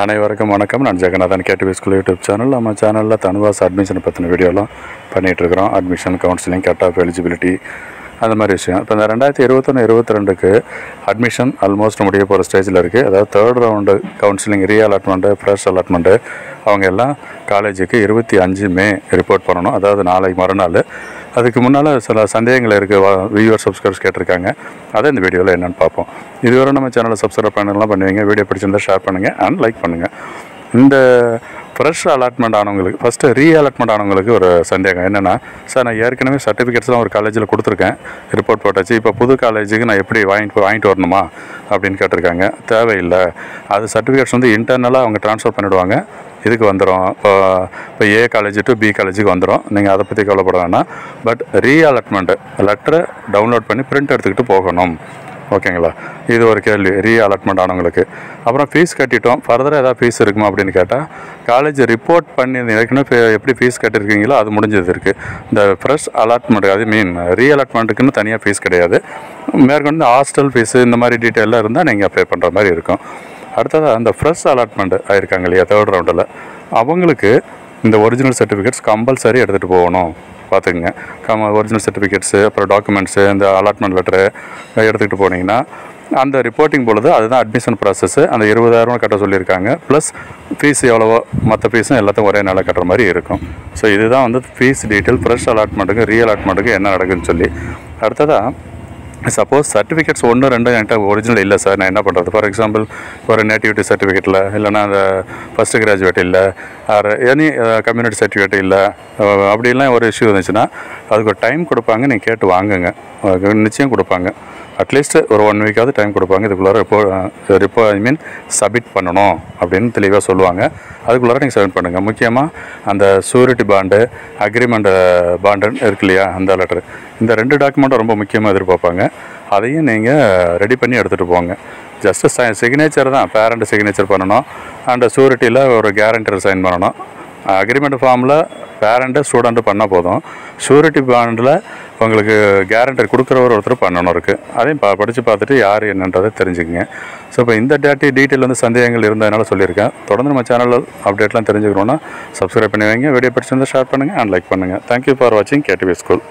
அனைவருக்கும் வணக்கம். நான் Jaganathan KTV school YouTube channel. நம்ம சேனலில் தனுவாஸ் அட்மிஷனை பற்றின வீடியோலாம் பண்ணிகிட்ருக்கிறோம் admission counselling cut off eligibility அந்த மாதிரி விஷயம். இப்போ இந்த ரெண்டாயிரத்தி இருபத்தொன்று இருபத்தி ரெண்டுக்கு அட்மிஷன் ஆல்மோஸ்ட் முடிய போகிற ஸ்டேஜில் இருக்குது அதாவது third round counselling re allotment fresh allotment அவங்க எல்லாம் காலேஜுக்கு இருபத்தி அஞ்சு மே ரிப்போர்ட் பண்ணணும். அதாவது நாளைக்கு மறுநாள் அதுக்கு முன்னால் சில சந்தேகங்கள் இருக்குது வியூவர் சப்ஸ்கிரைபர்ஸ் கேட்டிருக்காங்க. அதை இந்த வீடியோவில் என்னென்னு பார்ப்போம். இதுவரை நம்ம சேனலை சப்ஸ்கிரைப் பண்ணலாம் பண்ணுவீங்க. வீடியோ பிடிச்சிருந்தா ஷேர் பண்ணுங்கள் அண்ட் லைக் பண்ணுங்கள் இந்த ஃப்ரெஷ் அலாட்மெண்ட் ஆனவங்களுக்கு ஃபஸ்ட்டு ரீ அலாட்மெண்ட் ஆனவங்களுக்கு ஒரு சந்தேகம். என்னென்னா சார் நான் ஏற்கனவே சர்டிஃபிகேட்ஸ்லாம் ஒரு காலேஜில் கொடுத்துருக்கேன். ரிப்போர்ட் போட்டாச்சு. இப்போ புது காலேஜுக்கு நான் எப்படி வாங்கிட்டு வாங்கிட்டு வரணுமா? அப்படின்னு கேட்டிருக்காங்க. தேவையில்லை. அது சர்டிஃபிகேட்ஸ் வந்து இன்டர்னலாக அவங்க ட்ரான்ஸ்ஃபர் பண்ணிவிடுவாங்க இதுக்கு வந்துடும் இப்போ இப்போ ஏ காலேஜ் டு பி காலேஜுக்கு வந்துடும் நீங்கள் அதை பற்றி கவலைப்பட வேணாம். பட் ரீஅலாட்மெண்ட்டு லெட்டரை டவுன்லோட் பண்ணி பிரிண்ட் எடுத்துக்கிட்டு போகணும். ஓகேங்களா? இது ஒரு கேள்வி. ரீ அலாட்மெண்ட் ஆனவங்களுக்கு. அப்புறம் ஃபீஸ் கட்டிட்டோம். ஃபர்தராக ஏதாவது ஃபீஸ் இருக்குமா அப்படின்னு கேட்டால் காலேஜ் ரிப்போர்ட் பண்ணி ஏற்கனவே எப்படி ஃபீஸ் கட்டிருக்கீங்களோ அது முடிஞ்சது இருக்குது இந்த ஃப்ரெஷ் அலாட்மெண்ட் அது மீன் ரீ அலாட்மெண்ட்டுக்குன்னு தனியாக ஃபீஸ் கிடையாது. மேற்கொண்டு ஹாஸ்டல் ஃபீஸு இந்த மாதிரி டீட்டெயிலாக இருந்தால் நீங்கள் பே பண்ணுற மாதிரி இருக்கும். அடுத்ததாக அந்த ஃப்ரெஷ் அலாட்மெண்ட் ஆயிருக்காங்க இல்லையா தேர்ட் ரவுண்டில் அவங்களுக்கு இந்த ஒரிஜினல் சர்டிஃபிகேட்ஸ் கம்பல்சரி எடுத்துகிட்டு போகணும். பார்த்துக்குங்க. கம் ஒரிஜினல் சர்டிஃபிகேட்ஸு அப்புறம் டாக்குமெண்ட்ஸு இந்த அலாட்மெண்ட் லெட்டரு எடுத்துக்கிட்டு போனீங்கன்னா அந்த ரிப்போர்ட்டிங் பொழுது அதுதான் அட்மிஷன் ப்ராசஸ்ஸு அந்த இருபதாயிரம் கட்ட சொல்லியிருக்காங்க. ப்ளஸ் ஃபீஸ் எவ்வளவோ மற்ற ஃபீஸும் எல்லாத்தையும் ஒரே நாளில் கட்டுற மாதிரி இருக்கும். ஸோ இதுதான் வந்து ஃபீஸ் டீட்டெயில் ஃப்ரெஷ் அலாட்மெண்ட்டுக்கு ரீ அலாட்மெண்ட்டுக்கு என்ன நடக்குதுன்னு சொல்லி. அடுத்ததாக சப்போஸ் சர்டிஃபிகேட்ஸ் ஒன்று ரெண்டு என்கிட்ட ஒரிஜினல் இல்லை சார் நான் என்ன பண்ணுறது ஃபார் எக்ஸாம்பிள் ஒரு நேட்டிவிட்டி சர்டிஃபிகேட்டில் இல்லைனா அந்த ஃபஸ்ட்டு கிராஜுவேட் இல்லை ஆர் எனி கம்யூனிட்டி சர்டிஃபிகேட் இல்லை அப்படிலாம் ஒரு இஷ்யூ இருந்துச்சுன்னா அதுக்கு ஒரு டைம் கொடுப்பாங்க நீங்கள் கேட்டு வாங்குங்க. நிச்சயம் கொடுப்பாங்க. அட்லீஸ்ட் ஒரு ஒன் வீக்காவது டைம் கொடுப்பாங்க. இதுக்குள்ளார repo repo I mean submit பண்ணணும் அப்படின்னு தெளிவாக சொல்லுவாங்க. அதுக்குள்ளார நீங்கள் சப்மிட் பண்ணுங்கள் முக்கியமாக அந்த சூரிட்டி பாண்டு அக்ரிமெண்ட் பாண்டுன்னு இருக்கு இல்லையா? அந்த லெட்டர் இந்த ரெண்டு டாக்குமெண்ட்டும் ரொம்ப முக்கியமாக எதிர்பார்ப்பாங்க. அதையும் நீங்கள் ரெடி பண்ணி எடுத்துகிட்டு போங்க. ஜஸ்ட்டு சிக்னேச்சர் தான். பேரண்ட் சிக்னேச்சர் பண்ணணும். அண்ட் சூரிட்டியில் ஒரு கேரண்டர் சைன் பண்ணணும். அக்ரிமெண்ட் ஃபார்மில் பேரண்ட்டு ஸ்டூடெண்ட்டு பண்ணால் போதும். ஷூரிட்டி பாண்டில் உங்களுக்கு கேரண்டர் கொடுக்குறவர் ஒருத்தர் பண்ணணும் இருக்குது அதையும் பா படித்து பார்த்துட்டு யார் என்னன்றதை தெரிஞ்சுக்கங்க. ஸோ இப்போ இந்த டேட்டி டீட்டெயில் வந்து சந்தேகங்கள் இருந்ததுனால சொல்லியிருக்கேன். தொடர்ந்து நம்ம சேனலில் அப்டேட்லாம் தெரிஞ்சுக்கணுன்னா சப்ஸ்கிரைப் பண்ணி வைங்க. வீடியோ பிடிச்சிருந்தா ஷேர் பண்ணுங்கள் அண்ட் லைக் பண்ணுங்கள் தேங்க்யூ ஃபார் வாட்சிங் கேடிவி ஸ்கூல்